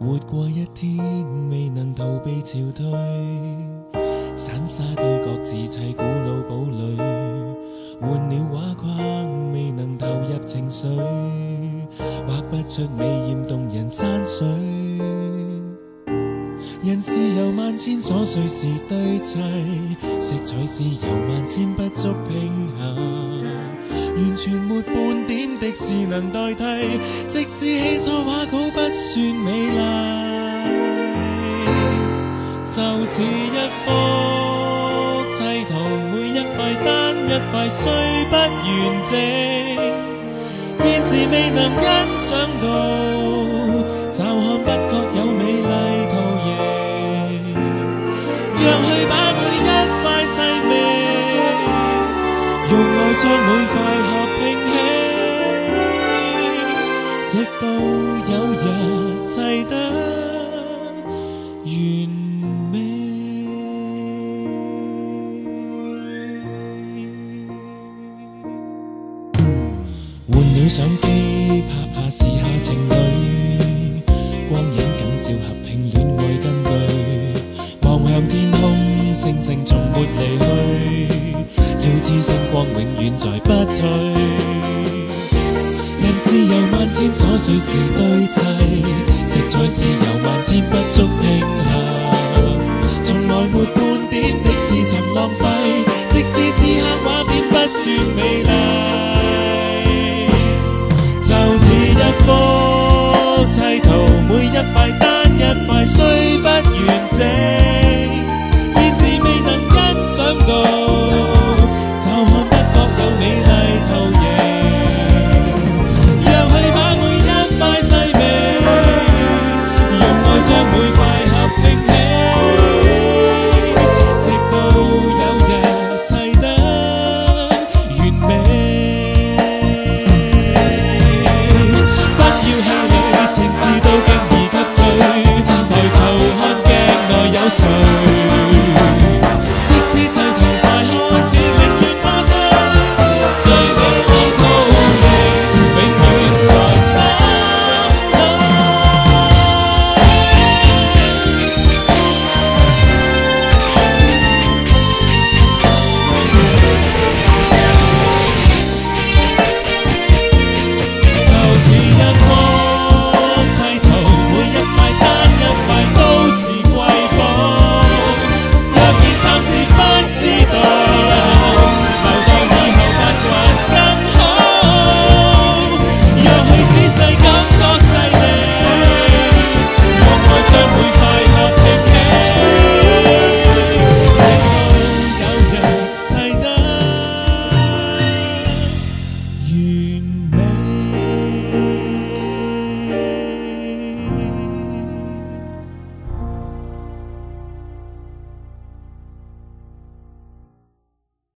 活过一天，未能逃避潮退；散沙堆各自砌古老堡垒，换了画框，未能投入情绪，画不出美艳动人山水。人事由万千琐碎事堆砌，色彩是由万千不足平衡。完全没半点的事能代替，即使起初画稿不算美丽，就似一幅砌图，每一块单一块虽不完整，现时未能欣赏到。将每块合拼起，直到有日砌得完美。换了相机，拍下时下情侣，光影紧照合拼恋爱根据。望向天空，星星从没离去。知星光永远在不退，人自由万千琐碎事堆砌；实在是有万千不足平衡。从来没半点的事曾浪费，即使此刻画面不算美。